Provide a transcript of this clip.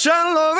lasciarlo